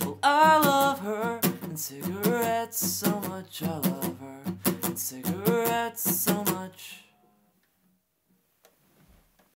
Well, I love her and cigarettes so much. I love